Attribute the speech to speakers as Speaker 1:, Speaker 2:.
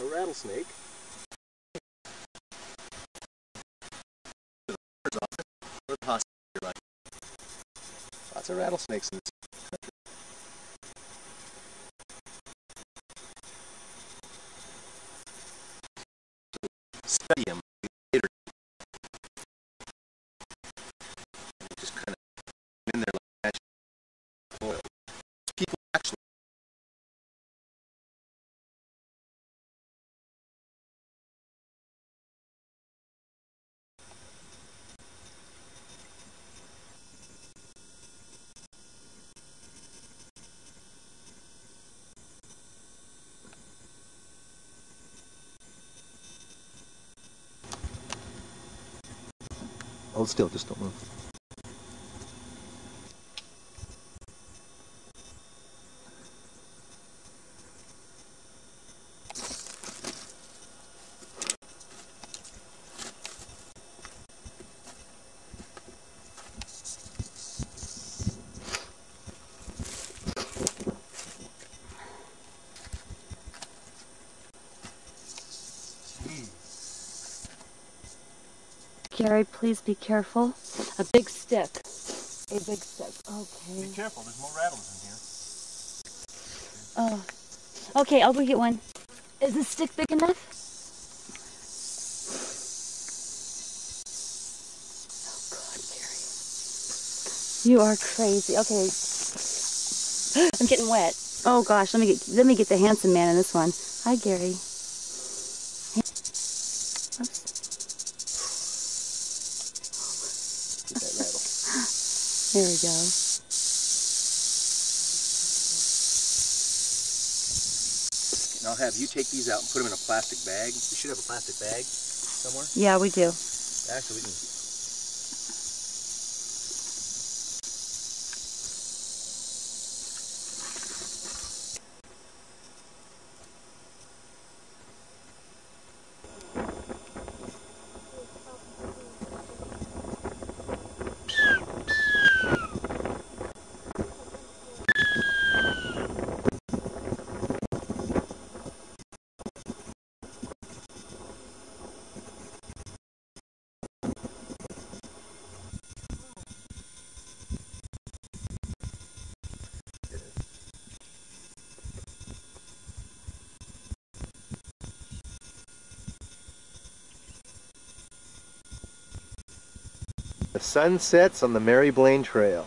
Speaker 1: rattlesnake. Lots of rattlesnakes in this country. Study them later. They just kind of in there like magic oil. People actually hold still, just don't move.
Speaker 2: Gary, please be careful. A big stick. A big stick. Okay.
Speaker 1: Be careful, there's more rattles in here.
Speaker 2: Oh. Okay, I'll go get one. Is this stick big enough? Oh God, Gary. You are crazy. Okay. I'm getting wet. Oh gosh, let me get let me get the handsome man in this one. Hi, Gary. There we go.
Speaker 1: And I'll have you take these out and put them in a plastic bag. You should have a plastic bag somewhere.
Speaker 2: Yeah, we do.
Speaker 1: Actually, we can. The sun sets on the Mary Blaine Trail.